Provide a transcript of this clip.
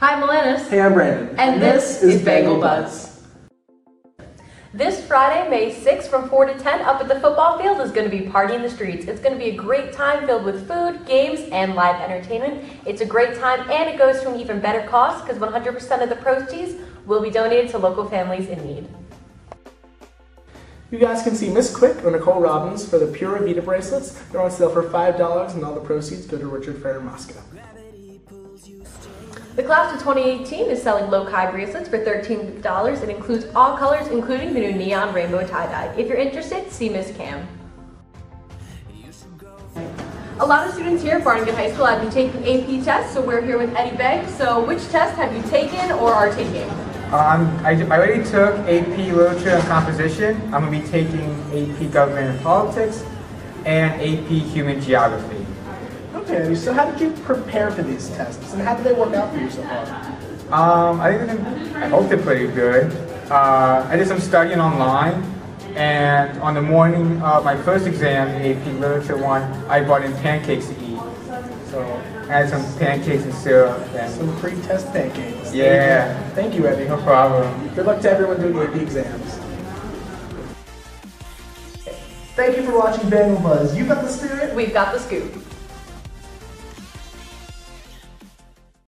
Hi, I'm. Hey, I'm Brandon. And this is Bengal Buzz. This Friday, May 6th from 4 to 10 up at the football field is going to be Party in the Streets. It's going to be a great time filled with food, games, and live entertainment. It's a great time and it goes to an even better cost because 100% of the proceeds will be donated to local families in need. You guys can see Miss Quick or Nicole Robbins for the Pura Vida bracelets. They're on sale for $5 and all the proceeds go to Richard Fair Moscow. The class of 2018 is selling Lokai bracelets for $13. and includes all colors, including the new neon rainbow tie-dye. If you're interested, see Miss Cam. A lot of students here at Barnegat High School have been taking AP tests, so we're here with Eddie Begg. So which test have you taken or are taking? Um, I, I already took AP Literature and Composition. I'm going to be taking AP Government and Politics and AP Human Geography. Okay, so how did you prepare for these tests and how did they work out for you so far? Um, I think I hope they're pretty good. Uh, I did some studying online, and on the morning of my first exam, the AP Literature one, I brought in pancakes to eat. So I had some pancakes and syrup. And Some pre-test pancakes. Yeah. Thank you, Eddie. no problem. Good luck to everyone doing AP exams. Thank you for watching Bengal Buzz. You got the spirit? We've got the scoop.